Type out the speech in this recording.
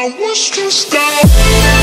I was stressed out